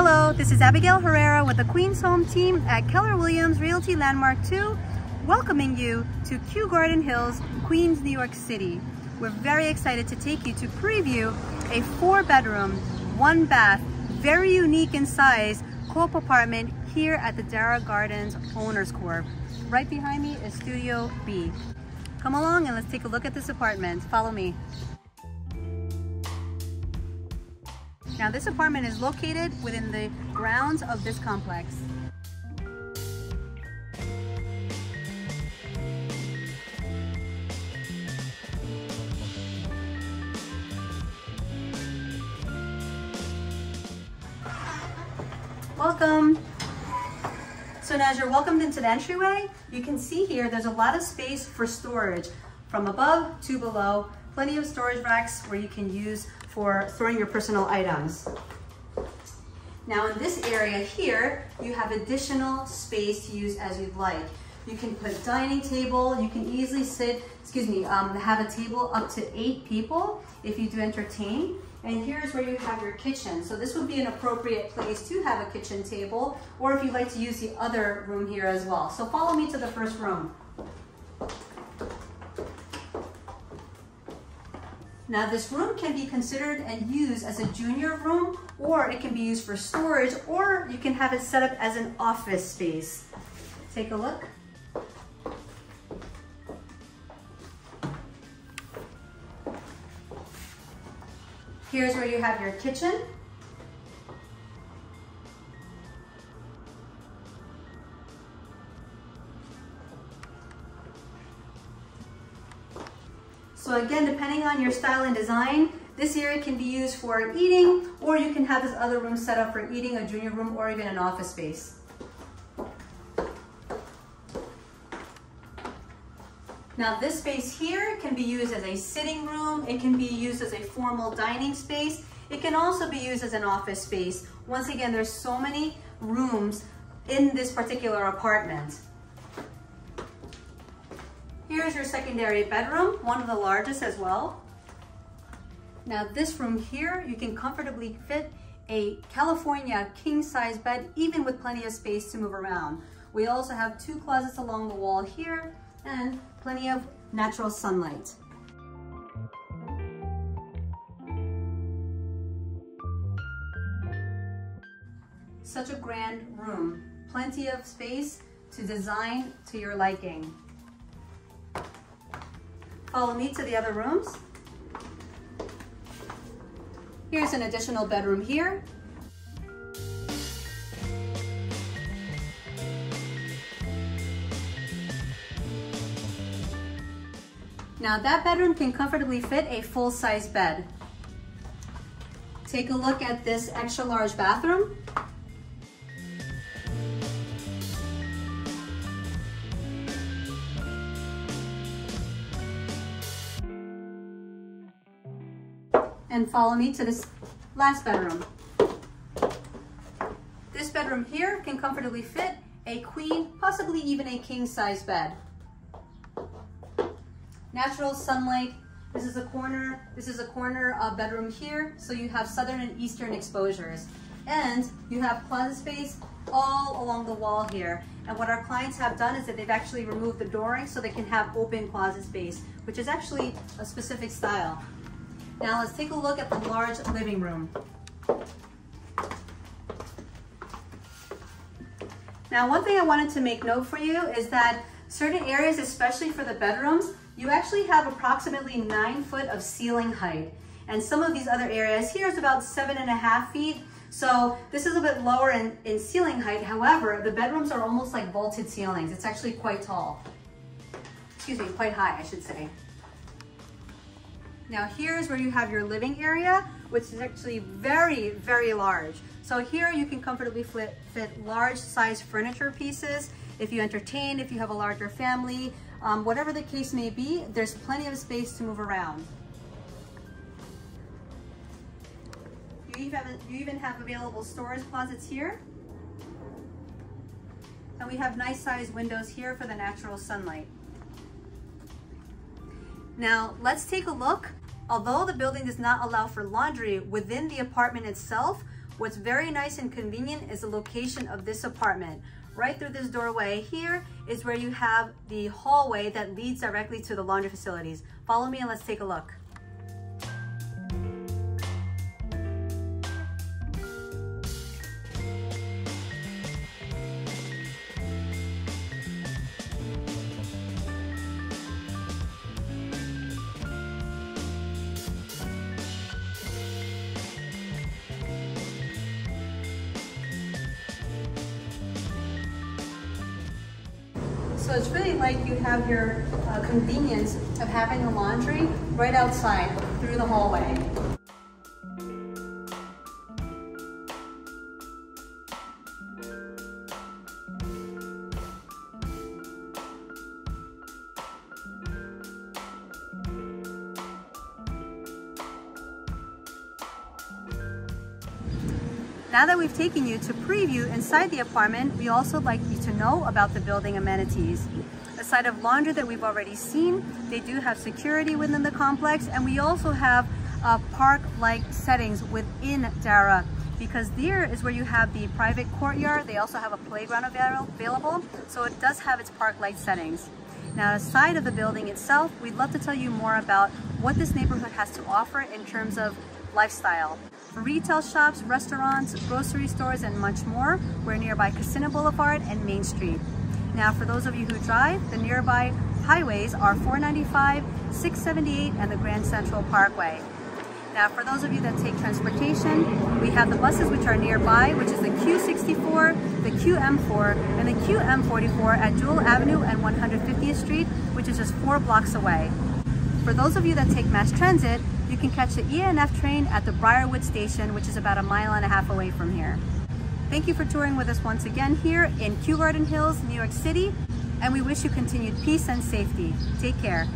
Hello, this is Abigail Herrera with the Queens Home Team at Keller Williams Realty Landmark 2, welcoming you to Kew Garden Hills, Queens, New York City. We're very excited to take you to preview a four bedroom, one bath, very unique in size, co-op apartment here at the Dara Gardens Owners Corp. Right behind me is Studio B. Come along and let's take a look at this apartment. Follow me. Now this apartment is located within the grounds of this complex. Welcome. So now as you're welcomed into the entryway, you can see here there's a lot of space for storage from above to below. Plenty of storage racks where you can use for storing your personal items. Now in this area here, you have additional space to use as you'd like. You can put a dining table, you can easily sit, excuse me, um, have a table up to eight people if you do entertain. And here's where you have your kitchen. So this would be an appropriate place to have a kitchen table, or if you'd like to use the other room here as well. So follow me to the first room. Now this room can be considered and used as a junior room, or it can be used for storage, or you can have it set up as an office space. Take a look. Here's where you have your kitchen. So again, depending on your style and design, this area can be used for eating, or you can have this other room set up for eating, a junior room, or even an office space. Now this space here can be used as a sitting room, it can be used as a formal dining space, it can also be used as an office space. Once again, there's so many rooms in this particular apartment. Here's your secondary bedroom, one of the largest as well. Now this room here, you can comfortably fit a California king size bed, even with plenty of space to move around. We also have two closets along the wall here, and plenty of natural sunlight. Such a grand room, plenty of space to design to your liking. Follow me to the other rooms. Here's an additional bedroom here. Now that bedroom can comfortably fit a full-size bed. Take a look at this extra large bathroom. And follow me to this last bedroom. This bedroom here can comfortably fit a queen, possibly even a king size bed natural sunlight. This is a corner, this is a corner of bedroom here. So you have southern and eastern exposures. And you have closet space all along the wall here. And what our clients have done is that they've actually removed the dooring so they can have open closet space, which is actually a specific style. Now let's take a look at the large living room. Now one thing I wanted to make note for you is that certain areas, especially for the bedrooms, you actually have approximately nine foot of ceiling height. And some of these other areas, here is about seven and a half feet. So this is a bit lower in, in ceiling height. However, the bedrooms are almost like vaulted ceilings. It's actually quite tall. Excuse me, quite high, I should say. Now here's where you have your living area, which is actually very, very large. So here you can comfortably fit, fit large size furniture pieces. If you entertain, if you have a larger family, um, whatever the case may be, there's plenty of space to move around. You even, have, you even have available storage closets here. And we have nice sized windows here for the natural sunlight. Now let's take a look. Although the building does not allow for laundry within the apartment itself, What's very nice and convenient is the location of this apartment. Right through this doorway here is where you have the hallway that leads directly to the laundry facilities. Follow me and let's take a look. So it's really like you have your uh, convenience of having the laundry right outside through the hallway. Now that we've taken you to preview inside the apartment, we also like you to know about the building amenities. Aside of laundry that we've already seen, they do have security within the complex, and we also have uh, park-like settings within Dara because there is where you have the private courtyard. They also have a playground available, so it does have its park-like settings. Now, aside of the building itself, we'd love to tell you more about what this neighborhood has to offer in terms of lifestyle. Retail shops, restaurants, grocery stores, and much more, we're nearby Kissena Boulevard and Main Street. Now, for those of you who drive, the nearby highways are 495, 678, and the Grand Central Parkway. Now, for those of you that take transportation, we have the buses which are nearby, which is the Q64, the QM4, and the QM44 at Jewel Avenue and 150th Street, which is just four blocks away. For those of you that take mass transit, you can catch the ENF train at the Briarwood station, which is about a mile and a half away from here. Thank you for touring with us once again here in Kew Garden Hills, New York City, and we wish you continued peace and safety. Take care.